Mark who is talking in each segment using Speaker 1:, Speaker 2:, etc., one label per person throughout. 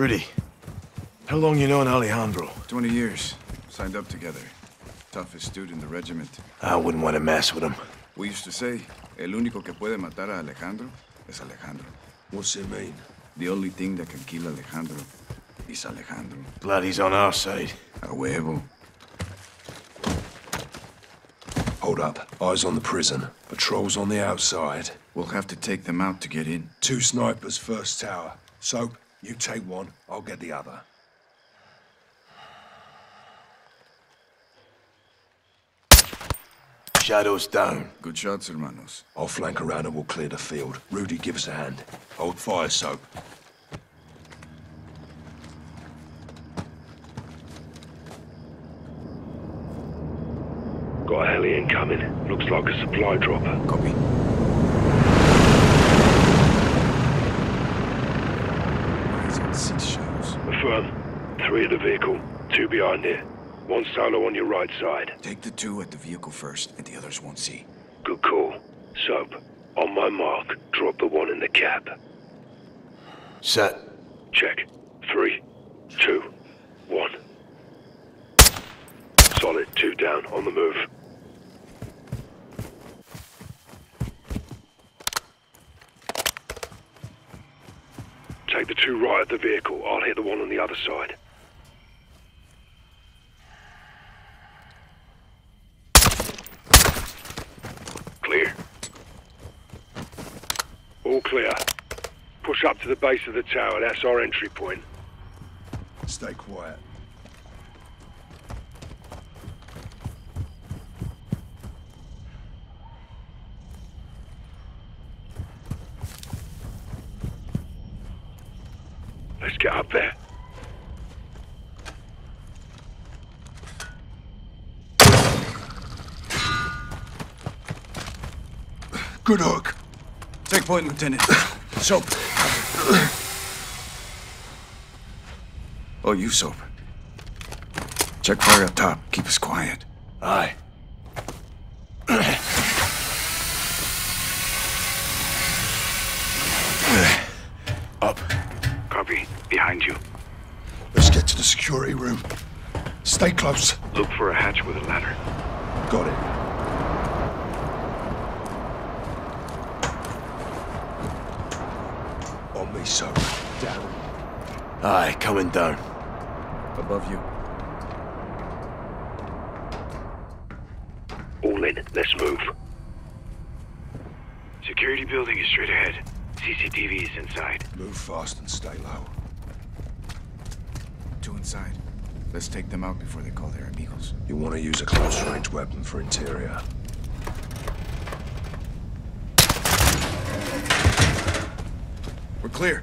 Speaker 1: Rudy, how long you known Alejandro?
Speaker 2: 20 years. Signed up together. Toughest dude in the regiment.
Speaker 1: I wouldn't want to mess with him.
Speaker 2: We used to say, el único que puede matar a Alejandro es Alejandro.
Speaker 3: What's it mean?
Speaker 2: The only thing that can kill Alejandro is Alejandro.
Speaker 1: Glad he's on our side.
Speaker 2: A huevo.
Speaker 3: Hold up. Eyes on the prison. Patrols on the outside.
Speaker 2: We'll have to take them out to get in.
Speaker 3: Two snipers first tower. Soap, you take one, I'll get the other.
Speaker 1: Shadows down.
Speaker 2: Good shots, hermanos.
Speaker 3: I'll flank around and we'll clear the field. Rudy, give us a hand. Hold fire, Soap.
Speaker 4: Got a heli incoming. Looks like a supply drop.
Speaker 2: Copy. Eyes on six shadows.
Speaker 4: Affirm. Three at the vehicle. Two behind it. One solo on your right side.
Speaker 2: Take the two at the vehicle first, and the others won't see.
Speaker 4: Good call. Soap. On my mark, drop the one in the cab.
Speaker 1: Set.
Speaker 4: Check. Three, two, one. Solid. Two down. On the move. Take the two right at the vehicle. I'll hit the one on the other side. Clear. All clear. Push up to the base of the tower. That's our entry point.
Speaker 3: Stay quiet.
Speaker 4: Let's get up there.
Speaker 3: Good hook.
Speaker 2: Take point, Lieutenant. Soap. Oh, you, Soap. Check fire up top. Keep us quiet.
Speaker 1: Aye. Up.
Speaker 4: Copy. Behind you.
Speaker 3: Let's get to the security room. Stay close.
Speaker 4: Look for a hatch with a ladder.
Speaker 3: Got it. Me, Soap. Down.
Speaker 1: Aye, coming down.
Speaker 2: Above you.
Speaker 4: All in. Let's move.
Speaker 5: Security building is straight ahead. CCTV is inside.
Speaker 3: Move fast and stay low.
Speaker 2: Two inside. Let's take them out before they call their amigos.
Speaker 3: You want to use a close-range weapon for interior.
Speaker 2: We're clear.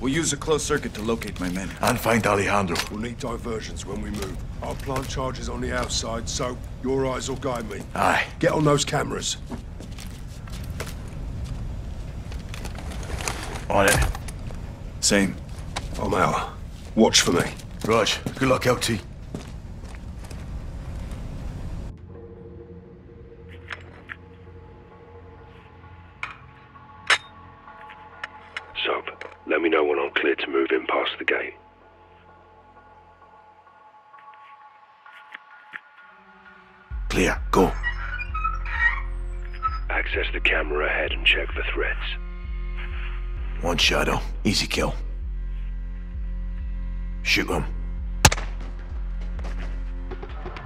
Speaker 2: We'll use a closed circuit to locate my men.
Speaker 1: And find Alejandro.
Speaker 3: We'll need diversions when we move. I'll plant charges on the outside, so your eyes will guide me.
Speaker 1: Aye.
Speaker 3: Get on those cameras.
Speaker 1: On it.
Speaker 2: Same.
Speaker 3: I'm out. Watch for me.
Speaker 1: Raj, good luck, LT.
Speaker 4: Clear.
Speaker 1: Go.
Speaker 4: Access the camera ahead and check for threats.
Speaker 1: One shadow. Easy kill. Shoot him.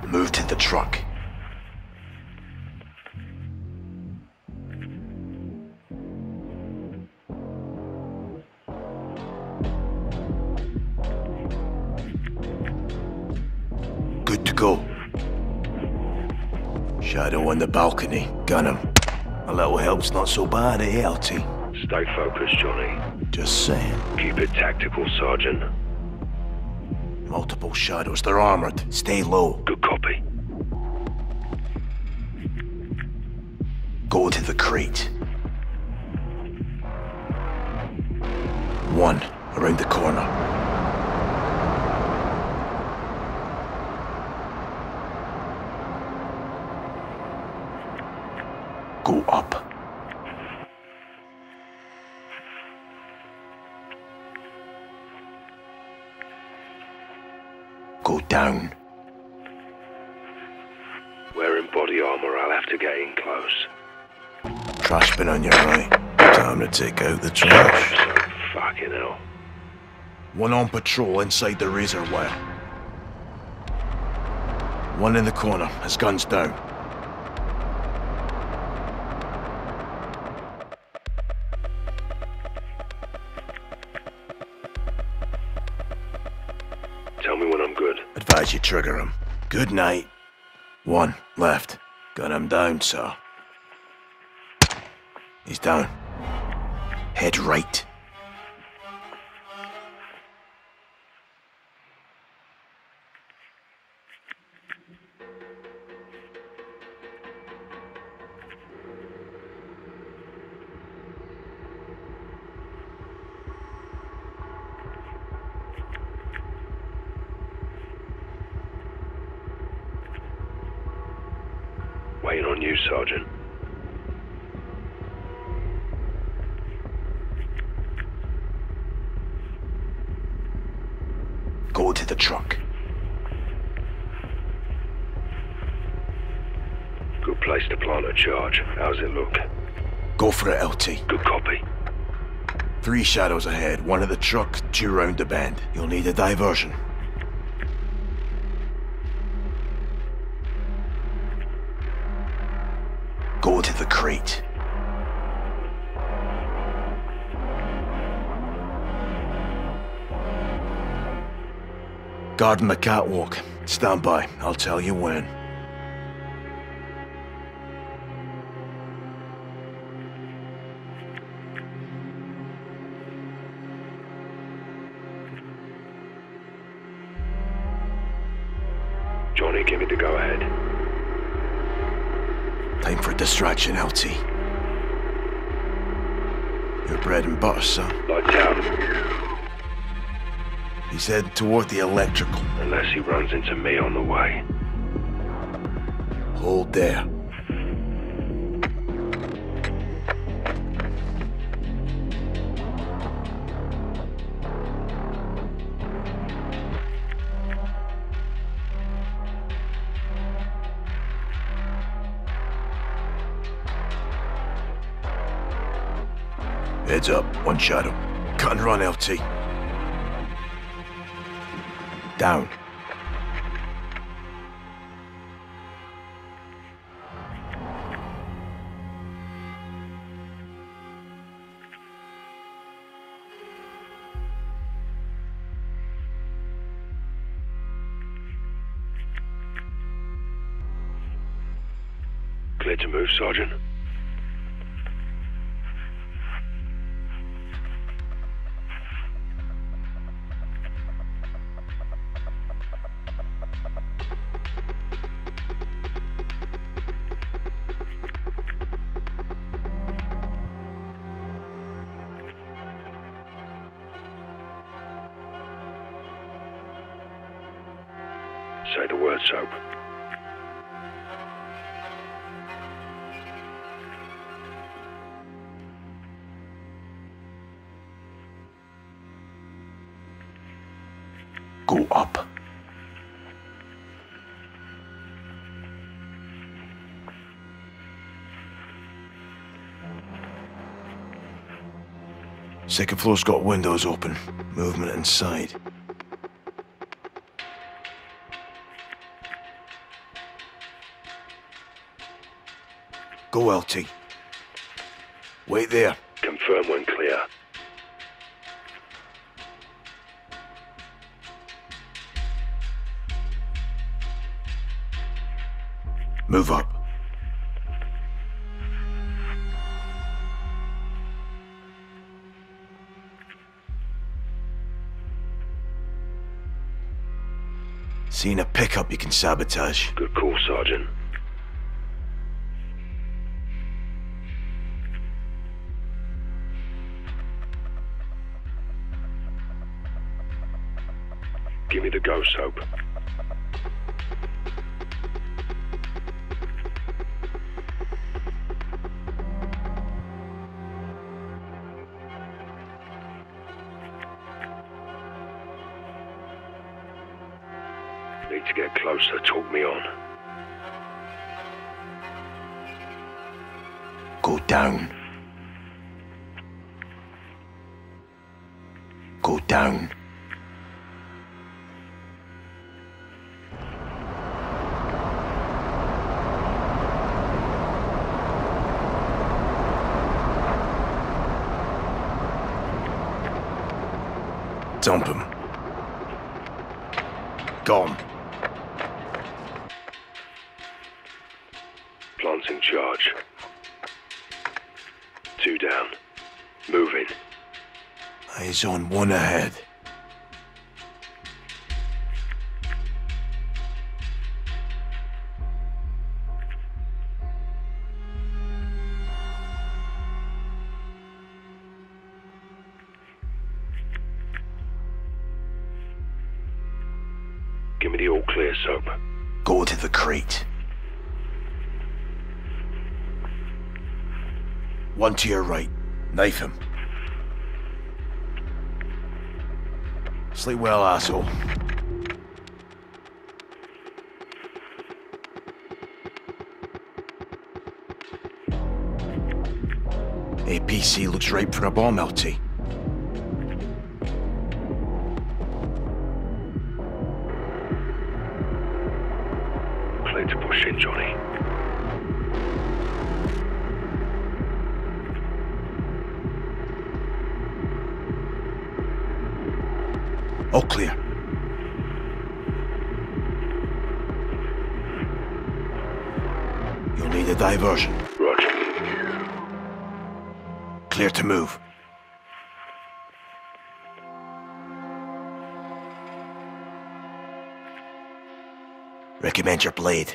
Speaker 1: Move to the truck. On the balcony. Gun him. A little help's not so bad, eh, LT?
Speaker 4: Stay focused, Johnny.
Speaker 1: Just saying.
Speaker 4: Keep it tactical, Sergeant.
Speaker 1: Multiple shadows. They're armored. Stay low.
Speaker 4: Good copy.
Speaker 1: Go to the crate.
Speaker 4: Body armor, I'll have to get in close.
Speaker 1: Trash bin on your right. Time to take out the trash.
Speaker 4: So fucking hell.
Speaker 1: One on patrol inside the razor wire. One in the corner, his gun's down.
Speaker 4: Tell me when I'm good.
Speaker 1: Advise you trigger him. Good night. One left. Gun him down, sir. He's down. Head right.
Speaker 4: Good place to plant a charge. How's it look?
Speaker 1: Go for it, LT.
Speaker 4: Good copy.
Speaker 1: Three shadows ahead, one at the truck, two round the bend. You'll need a diversion. Go to the crate. Guarding the catwalk. Stand by. I'll tell you when. LT. Your bread and butter, son. He's heading toward the electrical.
Speaker 4: Unless he runs into me on the way.
Speaker 1: Hold there. Heads up, one shadow. Cut and run, LT. Down.
Speaker 4: Clear to move, Sergeant.
Speaker 1: Second floor's got windows open. Movement inside. Go, LT. Wait there.
Speaker 4: Confirm when clear.
Speaker 1: You can sabotage.
Speaker 4: Good call, Sergeant. Go
Speaker 1: down. Dump him. Gone. Eyes on one ahead.
Speaker 4: Give me the all clear, Soap.
Speaker 1: Go to the crate. One to your right. Knife him. Sleep well, asshole. APC looks ripe for a bomb, LT.
Speaker 4: Clear to push in, Johnny.
Speaker 1: Diversion.
Speaker 4: Roger.
Speaker 1: Clear to move. Recommend your blade.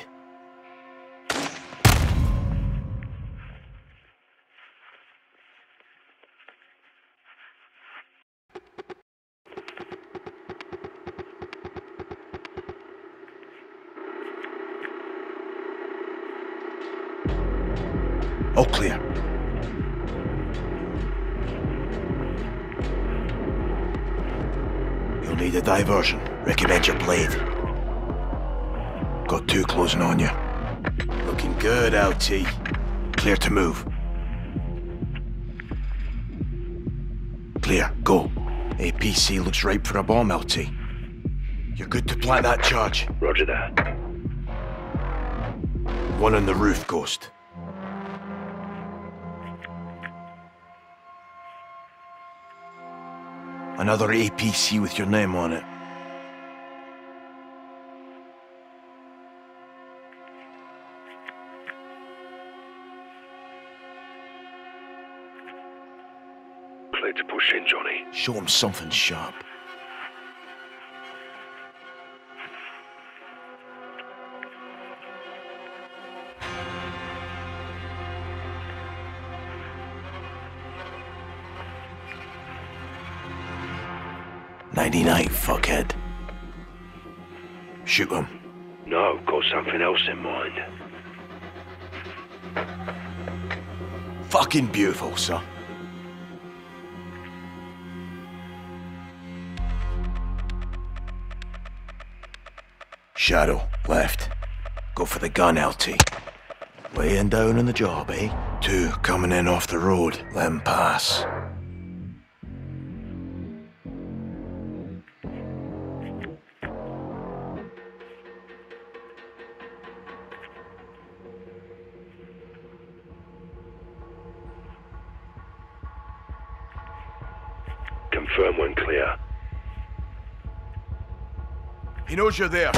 Speaker 1: Recommend your blade. Got two closing on you. Looking good, LT. Clear to move. Clear, go. APC looks ripe for a bomb, LT. You're good to plant that charge.
Speaker 4: Roger that.
Speaker 1: One on the roof, Ghost. Another APC with your name on it. Show him something sharp. Ninety-nine, fuckhead. Shoot him.
Speaker 4: No, got something else in mind.
Speaker 1: Fucking beautiful, sir. Shadow, left. Go for the gun, LT. Laying down on the job, eh? Two coming in off the road. Let pass.
Speaker 4: Confirm when clear.
Speaker 1: He knows you're there.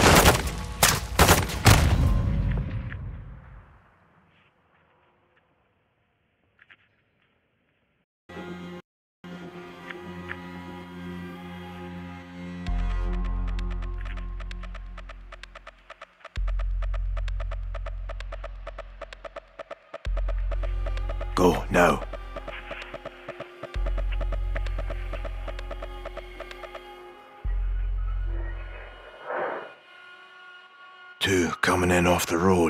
Speaker 1: The road.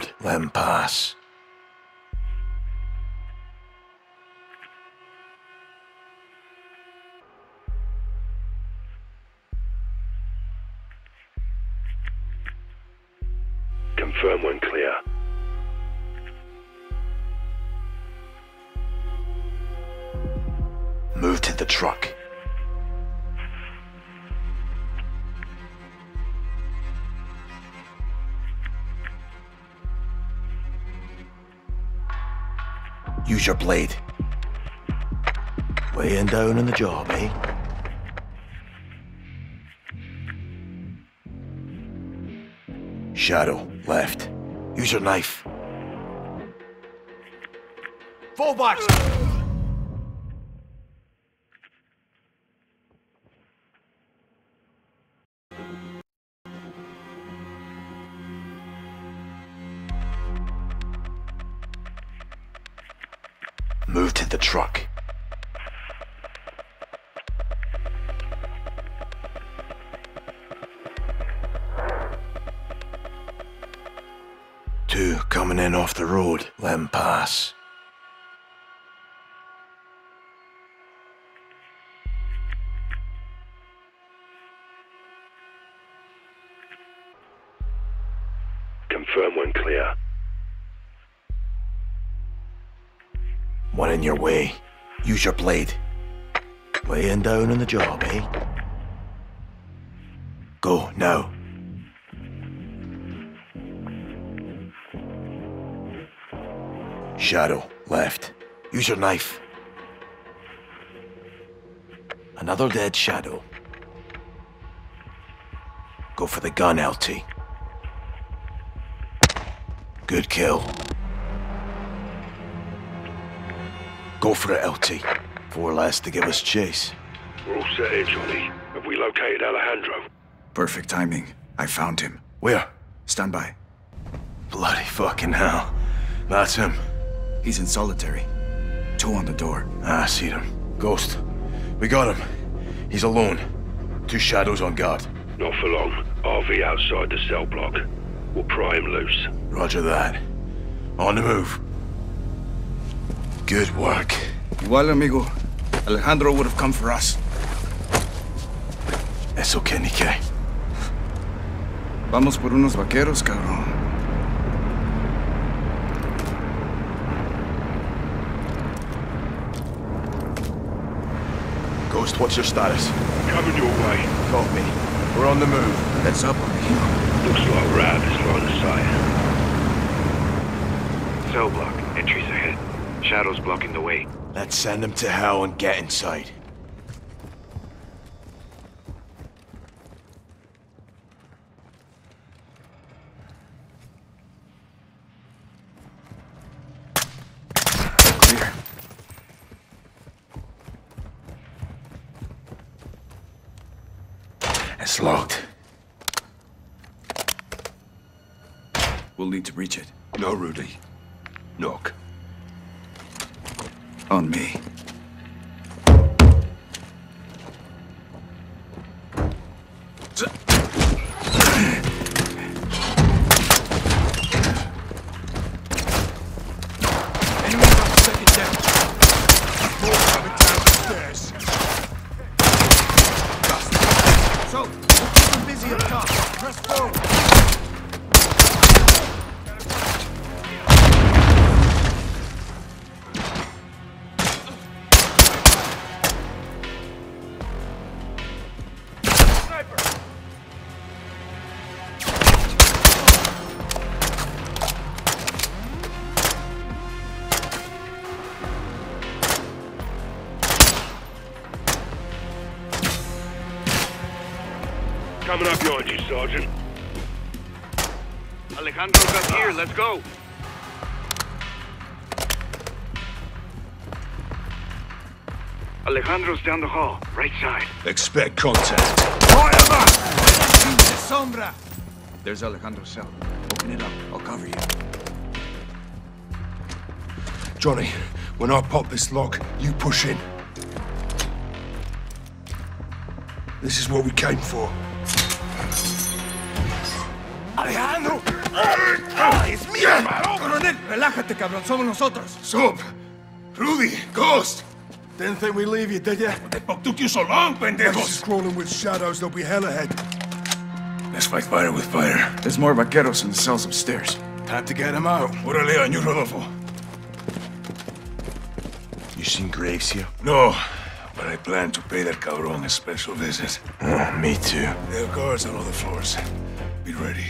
Speaker 1: Use your blade. Weighing down on the job, eh? Shadow, left. Use your knife. Full One in your way. Use your blade. Laying down on the job, eh? Go, now. Shadow, left. Use your knife. Another dead shadow. Go for the gun, LT. Good kill. Go for it, LT. Four less to give us chase.
Speaker 4: We're all set here, Johnny. Have we located Alejandro?
Speaker 2: Perfect timing. I found him.
Speaker 1: Where?
Speaker 2: Stand by.
Speaker 1: Bloody fucking hell. That's him.
Speaker 2: He's in solitary. Two on the door.
Speaker 1: Ah, I see him. Ghost. We got him. He's alone. Two shadows on guard.
Speaker 4: Not for long. RV outside the cell block. We'll pry him loose.
Speaker 1: Roger that. On the move. Good work.
Speaker 2: Igual, amigo. Alejandro would have come for us.
Speaker 1: Eso okay, ni.
Speaker 2: Vamos por unos vaqueros, cabrón.
Speaker 1: Ghost, what's your status?
Speaker 4: Coming your way.
Speaker 1: Copy. We're on the move.
Speaker 2: Heads up, amigo.
Speaker 4: Looks like we're out of this line of sight.
Speaker 5: Cell block. Entries ahead. Shadows blocking the way.
Speaker 1: Let's send them to hell and get inside.
Speaker 2: Clear.
Speaker 1: It's locked.
Speaker 2: We'll need to reach it.
Speaker 3: No, Rudy. Knock.
Speaker 2: On me.
Speaker 3: Coming
Speaker 2: up
Speaker 4: behind you, Sergeant.
Speaker 5: Alejandro's up here. Let's go. Alejandro's down the hall. Right side.
Speaker 3: Expect contact.
Speaker 2: Sombra! There's Alejandro's cell. Open it up. I'll cover you.
Speaker 3: Johnny, when I pop this lock, you push in. This is what we came for.
Speaker 1: Alejandro!
Speaker 2: Coronel, relájate, cabrón. Somos nosotros.
Speaker 3: Sup! Rudy! Ghost!
Speaker 1: Didn't think we'd leave you, did you?
Speaker 3: What the fuck took you so long, pendejos? crawling with shadows, there'll be hell ahead. Let's fight fire with fire.
Speaker 2: There's more vaqueros in the cells upstairs.
Speaker 3: Time to get them out. Órale, año Rodolfo.
Speaker 1: You seen Graves here?
Speaker 3: No, but I plan to pay that cabron a special visit.
Speaker 1: Uh, me too.
Speaker 3: There are guards on all the floors. Be ready.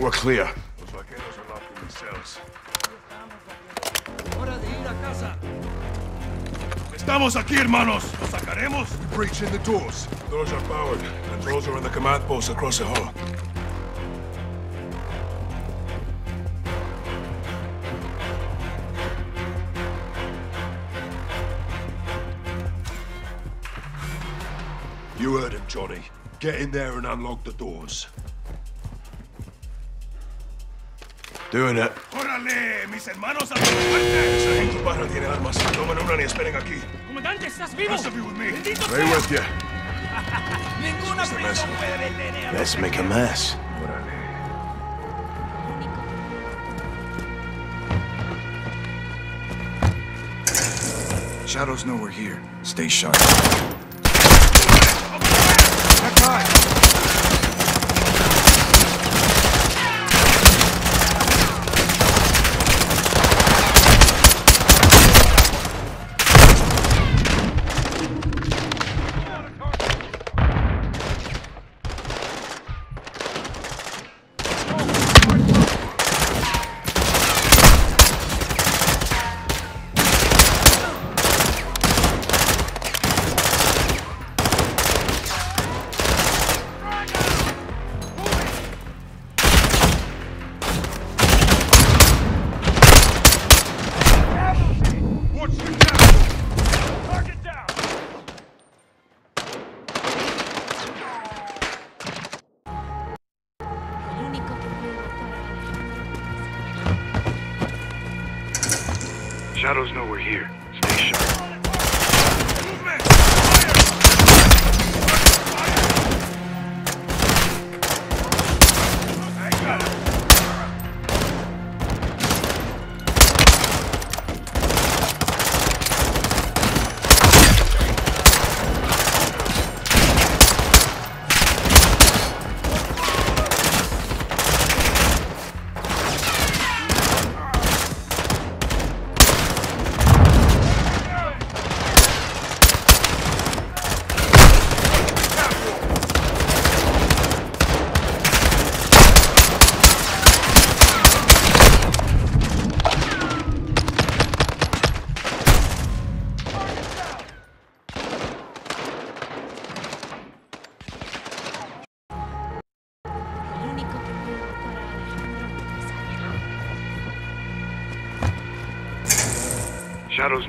Speaker 1: Think we're clear.
Speaker 3: Los vaqueros are locked in themselves. Estamos aquí, hermanos. Los sacaremos. We breach in the doors. Doors are powered. Controls are in the command post across the hall. You heard him, Johnny. Get in there and unlock the doors.
Speaker 1: Doing it.
Speaker 3: ¡Órale! ¡Mis hermanos a la muerte! Esa gente baja tiene armas. Tomen una y esperen aquí.
Speaker 6: Comandante, ¿estás vivo?
Speaker 3: Has to be with me.
Speaker 6: ¡Bendito
Speaker 1: Right
Speaker 6: sea!
Speaker 1: with you.
Speaker 6: Ninguna
Speaker 3: Just a mess.
Speaker 6: prisión puede detener a
Speaker 1: Let's make a mess.
Speaker 3: Órale.
Speaker 2: Shadows know we're here. Stay sharp.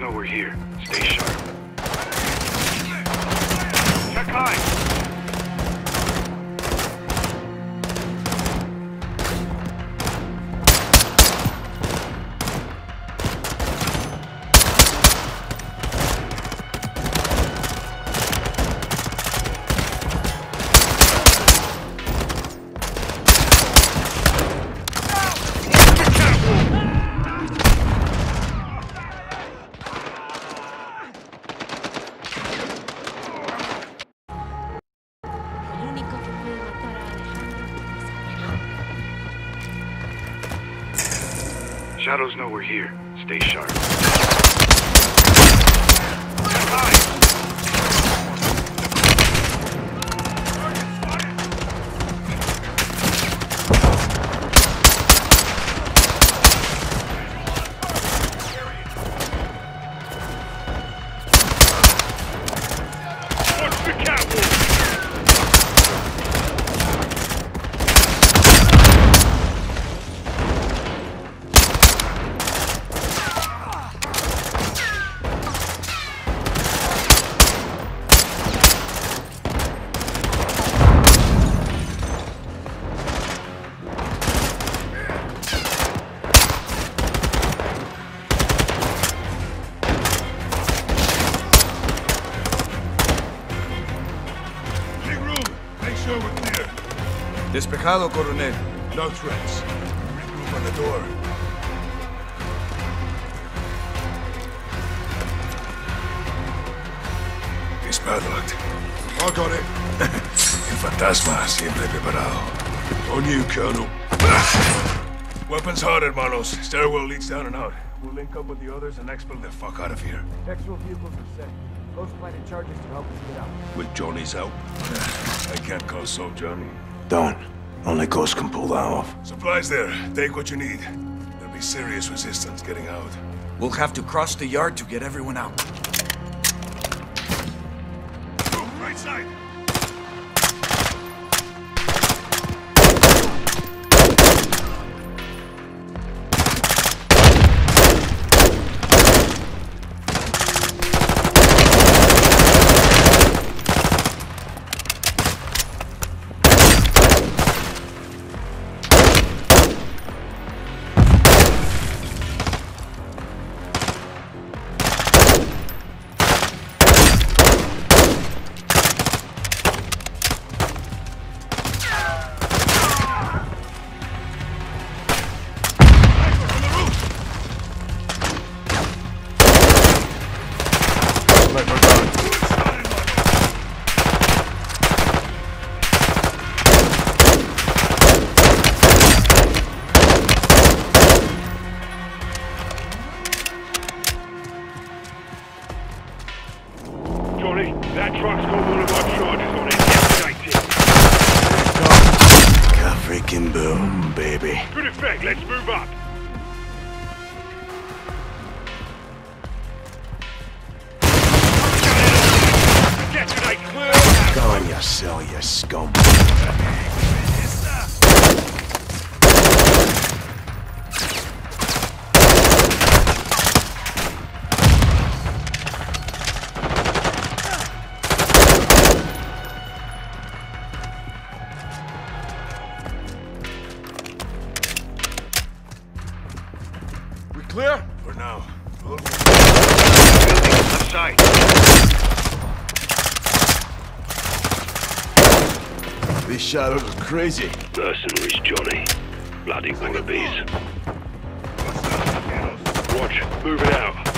Speaker 5: Know we're here.
Speaker 2: Despejado, Coronel.
Speaker 3: No threats. Regroup on the door. It's padlocked. I got it. El fantasma siempre preparado. On you, Colonel. Weapons hard, hermanos. Stairwell leads down and out. We'll link up with the others and expel the fuck out of here.
Speaker 6: Extra vehicles are set. Ghost planted charges to help us get out.
Speaker 3: With Johnny's help. I can't call so Johnny.
Speaker 1: Don't. Only Ghost can pull that off.
Speaker 3: Supplies there. Take what you need. There'll be serious resistance getting out.
Speaker 2: We'll have to cross the yard to get everyone out.
Speaker 3: Right side.
Speaker 7: Good effect. Let's move up.
Speaker 1: Go on yourself, you scum. Crazy.
Speaker 7: Mercenaries, Johnny. Bloody wannabes. Watch. Moving out.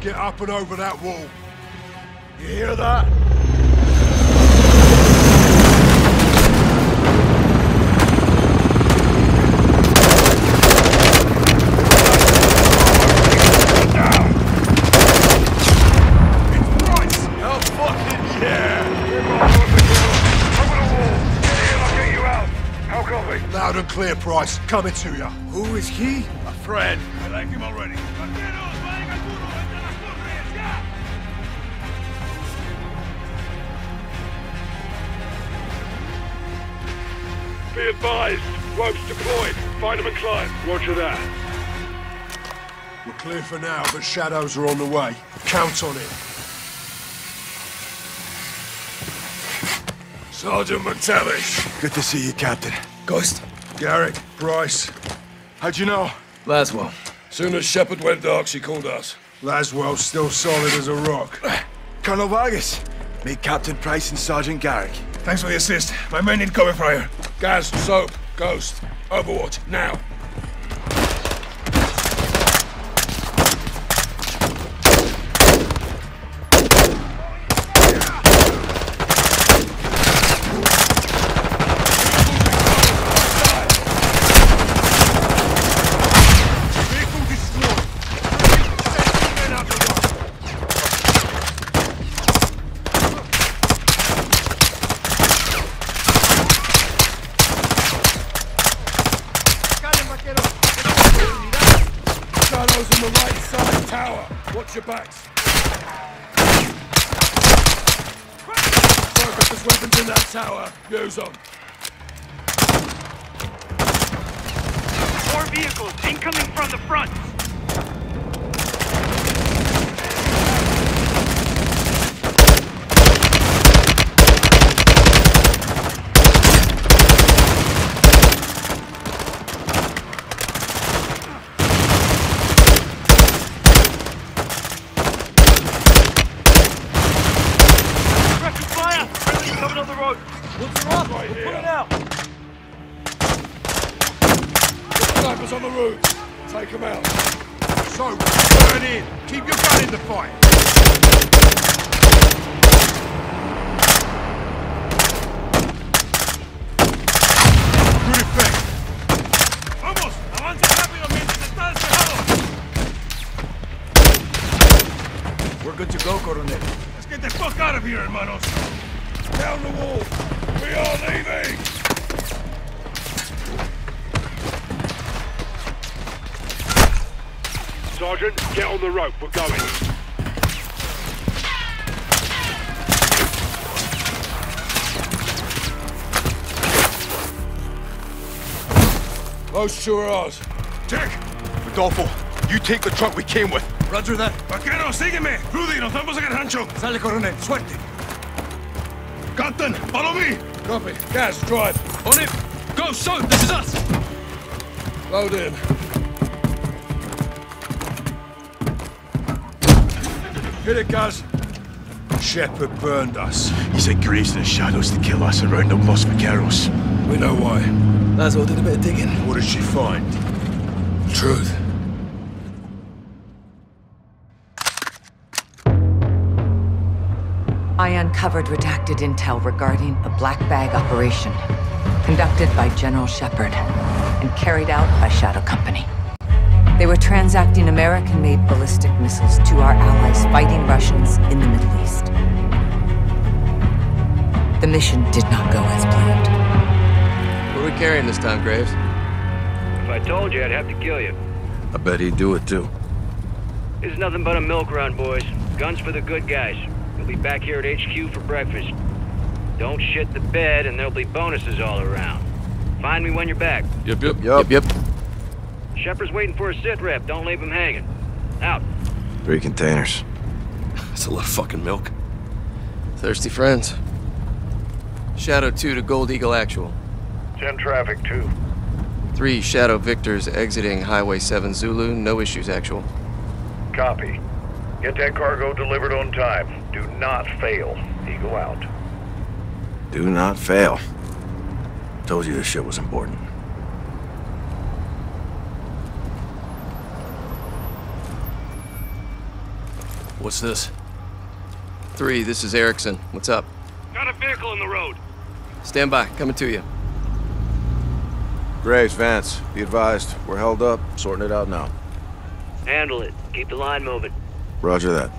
Speaker 8: Get
Speaker 3: up
Speaker 8: and over
Speaker 7: that
Speaker 8: wall. You hear that? Hell fucking yeah!
Speaker 3: Come the wall! Get in, I'll get
Speaker 1: you
Speaker 3: out!
Speaker 7: How copy?
Speaker 3: Loud and clear, Price. Coming to you.
Speaker 2: Who is he?
Speaker 3: A friend. I like him already.
Speaker 7: Be advised. Ropes deployed. Find them and climb. Roger that.
Speaker 3: We're clear for now, but shadows are on the way. Count on it. Sergeant MacTavish.
Speaker 1: Good to see you, Captain.
Speaker 2: Ghost?
Speaker 3: Garrick, Price.
Speaker 1: How'd you know?
Speaker 2: Laswell.
Speaker 3: Soon as Shepherd went dark, she called us. Laswell's still solid as a rock.
Speaker 1: Colonel Vargas.
Speaker 2: Meet Captain Price and Sergeant Garrick.
Speaker 3: Thanks for the assist. My men need cover fire. Gaz, Soap, Ghost. Overwatch, now. Vehicle destroyed. Send men out the yard. Shadows on the right side tower. Watch your backs. Focus, there's weapons in that tower. Use them.
Speaker 5: More vehicles incoming from the front. Rapid fire! Friendly coming on the road.
Speaker 9: Woods are up. We're pulling out.
Speaker 3: Snipers on the roof. Take them out. So, turn in. Keep your gun in the fight. Good. Vamos, avanza rápido mientras está despejado.
Speaker 2: We're good to go, Coronel.
Speaker 3: Let's get the fuck out of here, hermanos. Down the wall. We are leaving.
Speaker 4: Sergeant, get on the rope. We're going.
Speaker 3: Those two are ours. Check.
Speaker 2: Rodolfo, you take the truck we came with.
Speaker 3: Roger that. Vaquero, sígueme. Rudy, nos vamos a Rancho.
Speaker 9: Sale, coronel. Suerte.
Speaker 3: Captain, follow me. Copy. Gaz, drive.
Speaker 9: On it. Go, so. This is us.
Speaker 3: Load in. Hit it, Gaz. Shepherd burned us.
Speaker 1: He sent Graves and the Shadows to kill us around them Los Vaqueros.
Speaker 3: We know why.
Speaker 9: Laswell did a bit of digging.
Speaker 3: What did she find? Truth.
Speaker 10: I uncovered redacted intel regarding a black bag operation conducted by General Shepherd and carried out by Shadow Company. They were transacting American made ballistic missiles to our allies fighting Russians in the Middle East. The mission did not go as planned.
Speaker 11: What are we carrying this time, Graves?
Speaker 5: If I told you, I'd have to kill you.
Speaker 1: I bet he'd do it too.
Speaker 5: This is nothing but a milk run, boys. Guns for the good guys. We'll be back here at HQ for breakfast. Don't shit the bed, and there'll be bonuses all around. Find me when you're back.
Speaker 11: Yep, yep. Yep, yep.
Speaker 5: Shepherd's waiting for a sit rep. Don't leave him hanging. Out.
Speaker 1: Three containers.
Speaker 11: That's a lot of fucking milk. Thirsty friends. Shadow 2 to Gold Eagle Actual.
Speaker 4: 10 traffic, 2.
Speaker 11: 3 Shadow Victors exiting Highway 7 Zulu. No issues, Actual.
Speaker 4: Copy. Get that cargo delivered on time. Do not fail. Eagle out.
Speaker 1: Do not fail. Told you this shit was important.
Speaker 11: What's this? 3, this is Erickson. What's up?
Speaker 4: Got a vehicle in the road.
Speaker 11: Stand by. Coming to you.
Speaker 1: Graves, Vance, be advised. We're held up. Sorting it out now.
Speaker 5: Handle it. Keep the line moving.
Speaker 1: Roger that.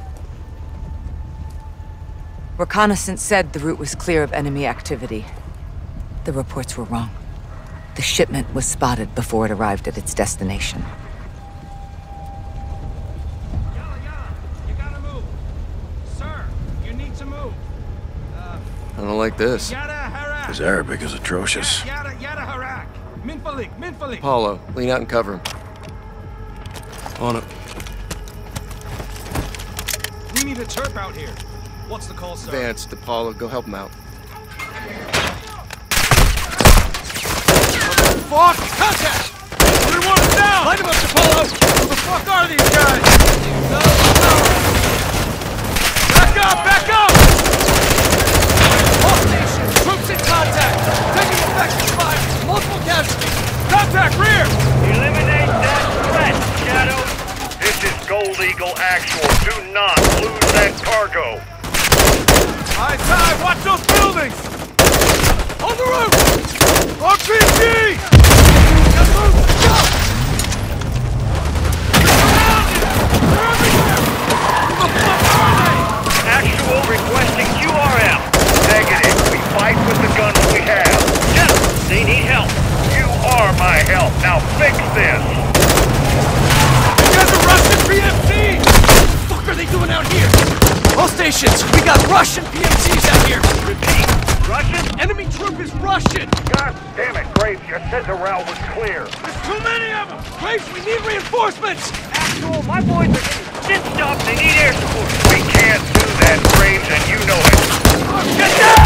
Speaker 10: Reconnaissance said the route was clear of enemy activity. The reports were wrong. The shipment was spotted before it arrived at its destination.
Speaker 6: Yalla, yalla. You gotta move. Sir, you need to move.
Speaker 11: I don't like this.
Speaker 1: His Arabic is atrocious.
Speaker 6: Yada yada harak. Minfalik, minfalik.
Speaker 11: Paulo, lean out and cover him. On it.
Speaker 6: We need a terp out here. What's the call, sir?
Speaker 11: Vance, to Paulo, go help him out.
Speaker 6: Fuck! Contact! Everyone down! Light him up, Apollo! Who the fuck are these guys? Back up! Back up! Contact rear!
Speaker 5: Eliminate that threat, Shadow!
Speaker 12: This is Gold
Speaker 13: Eagle Actual. Do not lose that cargo.
Speaker 6: High tide, watch those buildings! On the roof! RPG! Just move! Stop!
Speaker 5: Actual requesting QRF.
Speaker 12: Negative. We fight with the guns we have.
Speaker 5: Yes. they need help.
Speaker 3: I'll fix this!
Speaker 6: There's a Russian PMC! What the fuck are they doing out here? All stations, we got Russian PMCs out here!
Speaker 3: Repeat, Russian?
Speaker 6: Enemy troop is Russian!
Speaker 3: God damn it, Graves, your route was clear.
Speaker 6: There's too many of them! Graves, we need reinforcements!
Speaker 5: Asshole, my boys are getting shit stuffed. They need air support.
Speaker 3: We can't do that, Graves, and you know it.
Speaker 6: Oh, Get down!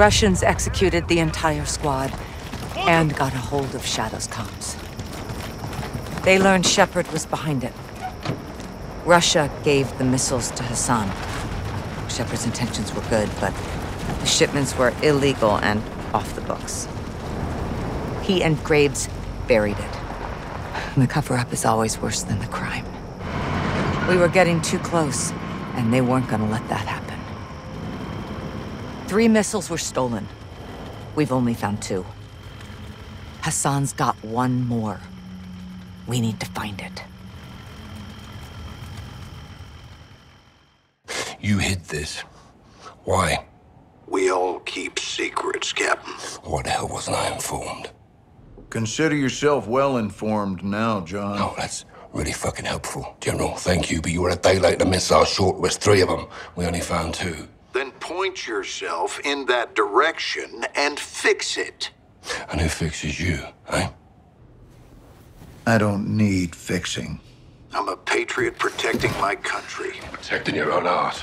Speaker 10: Russians executed the entire squad and got a hold of Shadow's comms. They learned Shepherd was behind it. Russia gave the missiles to Hassan. Shepherd's intentions were good, but the shipments were illegal and off the books. He and Graves buried it. And The cover-up is always worse than the crime. We were getting too close, and they weren't gonna let that happen. Three missiles were stolen. We've only found two. Hassan's got one more. We need to find it.
Speaker 9: You hid this. Why?
Speaker 14: We all keep secrets, Captain.
Speaker 9: Why the hell wasn't I informed?
Speaker 14: Consider yourself well informed now, John.
Speaker 9: Oh, that's really fucking helpful. General, thank you, but you were a day late. The missile short was three of them. We only found two.
Speaker 14: Then point yourself in that direction and fix it.
Speaker 9: And who fixes you, eh?
Speaker 14: I don't need fixing. I'm a patriot protecting my country.
Speaker 9: Protecting your own art.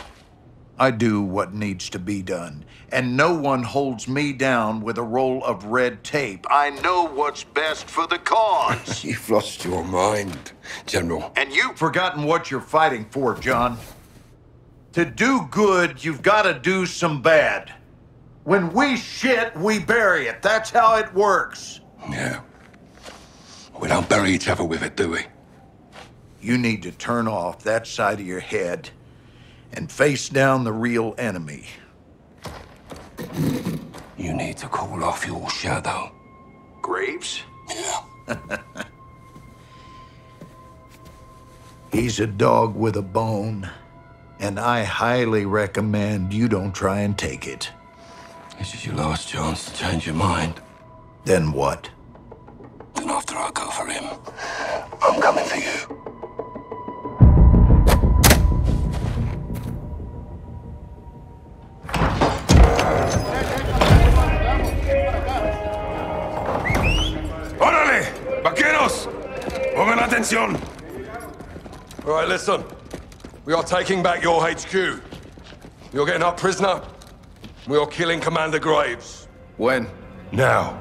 Speaker 14: I do what needs to be done, and no one holds me down with a roll of red tape. I know what's best for the cause.
Speaker 9: You've lost your mind, General.
Speaker 14: and you've forgotten what you're fighting for, John. To do good, you've got to do some bad. When we shit, we bury it. That's how it works.
Speaker 9: Yeah. We don't bury each other with it, do we?
Speaker 14: You need to turn off that side of your head and face down the real enemy.
Speaker 9: You need to call off your shadow.
Speaker 14: Graves?
Speaker 9: Yeah.
Speaker 14: He's a dog with a bone, and I highly recommend you don't try and take it.
Speaker 9: This is your last chance to change your mind.
Speaker 14: Then what?
Speaker 9: Then after I go for him, I'm coming for you.
Speaker 3: ¡Órale! ¡Vaqueros! ¡Pongan atención!
Speaker 9: All right, listen. We are taking back your HQ. You're getting up prisoner. We are killing Commander Graves.
Speaker 2: When?
Speaker 9: Now.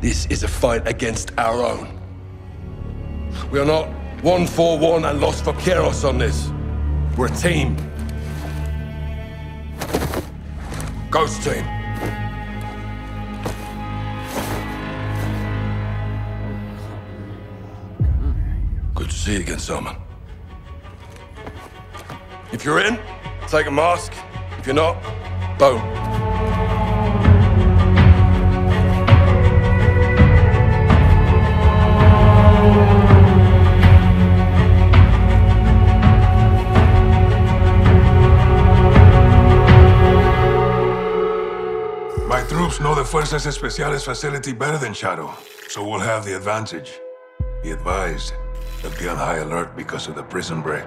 Speaker 9: This is a fight against our own. We are not one for one and lost for Kieros on this. We're a team. Ghost team. Good to see you again, Salman. If you're in, take a mask. If you're not, boom.
Speaker 3: My troops know the Fuerzas Especiales facility better than Shadow, so we'll have the advantage. Be advised, they'll be on high alert because of the prison break.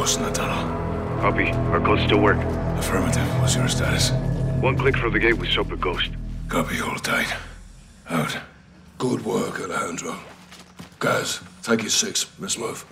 Speaker 3: Ghost in the tunnel.
Speaker 4: Copy. Our codes still work.
Speaker 3: Affirmative. What's your status?
Speaker 4: One klick from the gate with Soap Ghost.
Speaker 3: Copy, hold tight. Out. Good work, Alejandro. Guys, take your six. Let's move.